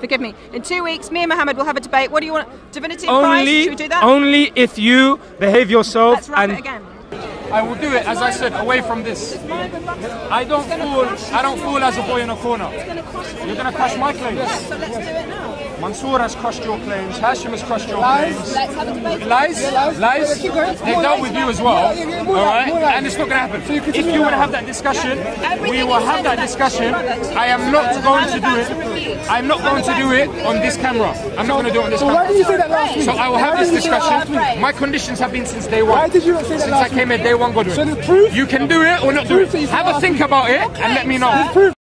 Forgive me. In two weeks, me and Mohammed will have a debate. What do you want? Divinity of Christ? Should we do that? only if you behave yourself and it again. I will do it as I said, away from this. I don't fool. I don't fool as a boy in a corner. You're gonna crush my claims. So let's do it now. Mansour has crushed your claims. Hashim has crushed your claims. Let's have a debate. Lies, lies. They dealt with you as well. All right, and it's not going to happen. If you want to have that discussion, we will have that discussion. I am not going to do it. I'm not going to do it on this camera. I'm not going to do it on this Why did you say camera. that last week? So I will have this did you say that last discussion. My conditions have been since day one. Why did you say that Since I came here, day one, Godwin. So the proof- You can do it or not do proof that you it. Have a think about it and let me know.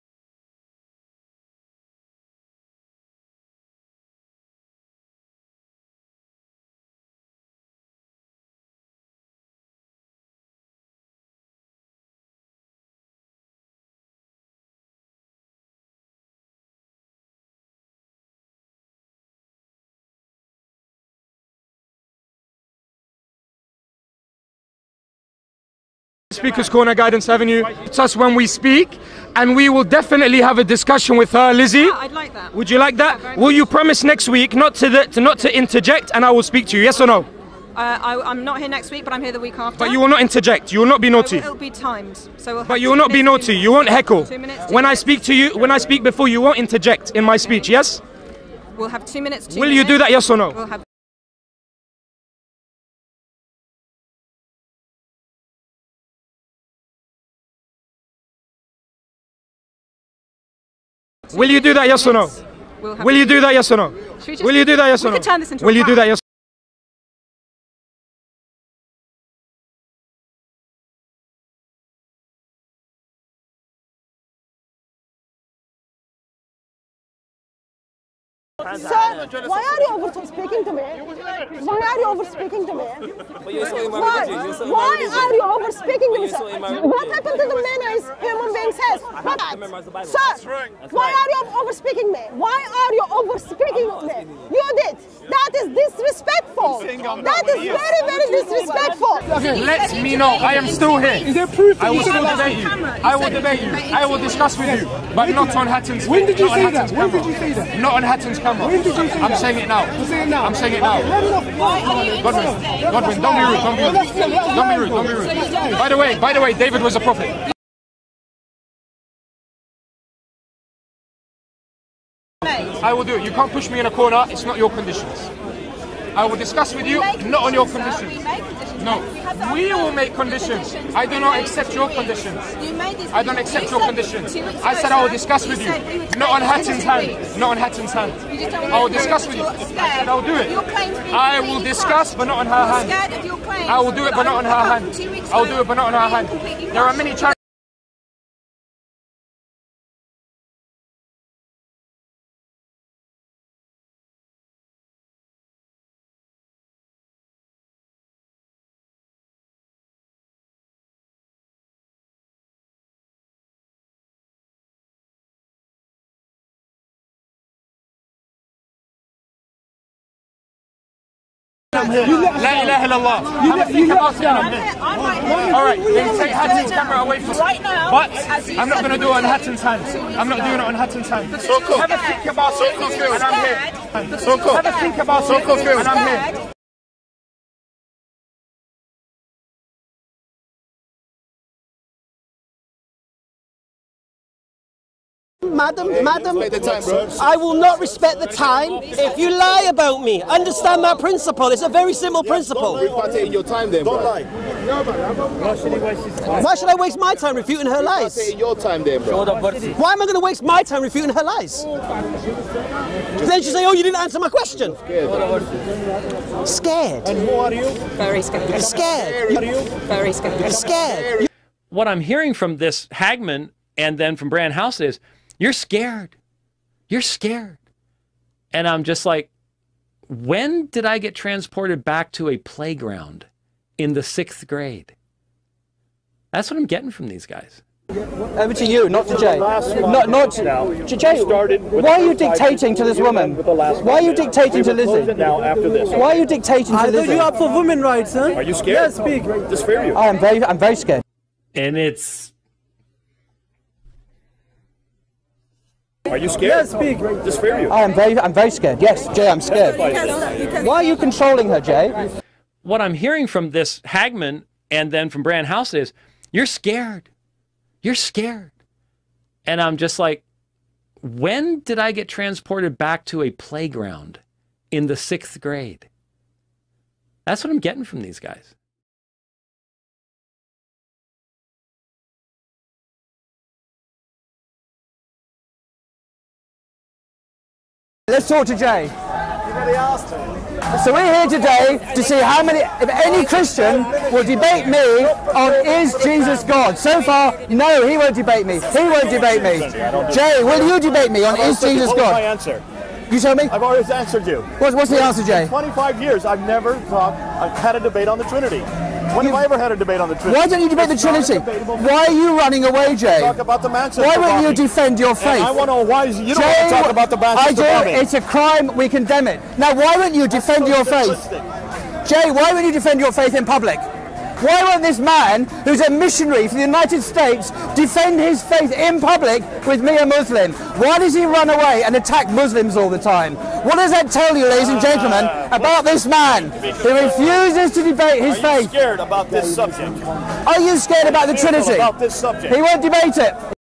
Speakers Corner Guidance Avenue. It's us when we speak, and we will definitely have a discussion with her, Lizzie. Yeah, I'd like that. Would you like that? very will you promise next week not to, the, to not to interject, and I will speak to you? Yes or no? Uh, I, I'm not here next week, but I'm here the week after. But you will not interject. You will not be naughty. It'll be timed. So we'll But you will not be naughty. You won't heckle. Two minutes, two When I speak to you, when I speak before, you won't interject in my speech. Yes? We'll have two minutes. Two Will you do that? Yes or no? We'll Will you do that? Yes or no? We'll Will you do that? Yes or no? We just- Will you do that? Yes or no? could turn this into a Will you do that? prank. Yes. Sir, why are you over speaking to me? Why are you over speaking to me? Why? Why are you over speaking to me, sir? What happened to the manners human beings has? What? Sir, why are you over speaking me? Why are you over speaking me? You did. That is disrespectful. That is very, very disrespectful. Okay, Let me know. I am still here. Is there proof I will still debate you. I will debate you. I will discuss with you, but not on Hatun's. When did you not say that? When camera. did you say that? Not on Hatun's camera. When did you say I'm saying it now. You're saying it now. I'm saying it now. Let it off. Godwin, Godwin, don't be rude. Don't be rude. Don't be rude. Don't be rude. By the way, by the way, David was a prophet. I will do it. You can't push me in a corner. It's not your conditions. I will discuss with you, not on your conditions. No, we will make conditions. I do not accept your conditions. I don't accept your conditions. I said I will discuss with you, not on Hatun's hand. Not on Hatun's hand. I will discuss with you. I said I will do it. I will discuss, but not on her hand. I will do it, but not on her hand. I will do it, but not on her hand. There are many charities. La ilaha illallah. Have a think and I'm here. All right, then take Hatun's camera away from Right now, But I'm not going to do it on Hatun's hand. I'm not doing it on Hatun's hand. Have a think about it, and I'm here. Have a think about it, and I'm here. Madam, madam, I will not respect the time if you lie about me. Understand that principle. It's a very simple principle. taking your time then. Don't lie. Why should I waste my time refuting her lies? Your time then, bro. Why am I going to waste my time refuting her lies? Then she say, "Oh, you didn't answer my question." Scared. Very scared. Scared. Are you? Very scared. Scared. what I'm hearing from this Hagman and then from Brand House is, you're scared. You're scared. And I'm just like, when did I get transported back to a playground in the sixth grade? That's what I'm getting from these guys. Over to you, not to Jay. Not, not to, to Jay. Why are you dictating to this woman? Why are you dictating to Lizzie? Now after this. Why are you dictating to I thought Lizzie? you up for women rights, huh? Are you scared? Yeah, speak. Just fear you. I am very, I'm very scared. And it's Are you scared? Yeah, speak. Just fear you. I am very, I'm very scared. Yes, Jay, I'm scared. Why are you controlling her, Jay? What I'm hearing from this Hagman and then from Brand House is, you're scared. You're scared. And I'm just like, when did I get transported back to a playground in the sixth grade? That's what I'm getting from these guys. Let's talk to Jay. So we're here today to see how many, if any Christian will debate me on is Jesus God. So far, no, he won't debate me. He won't debate me. Jay, will you debate me on is Jesus God? my answer. You tell me. I've already answered you. What's, what's the answer, Jay? 25 years, I've never I've had a debate on the Trinity. When have I ever had a debate on the Trinity? Why don't you debate the It's a Trinity? Why are you running away, Jay? Talk about the Manchester Why won't you defend your And faith? I want to why is- you don't Jay, want to talk about the I Manchester do. bombing. It's a crime. We condemn it. Now, why won't you defend your faith? Jay, why won't you defend your faith in public? Why won't this man, who's a missionary for the United States, defend his faith in public with me, a Muslim? Why does he run away and attack Muslims all the time? What does that tell you, ladies and gentlemen, uh, about this man who refuses to debate his Are you faith? scared about this subject? Are you scared about the Trinity? About this subject. He won't debate it.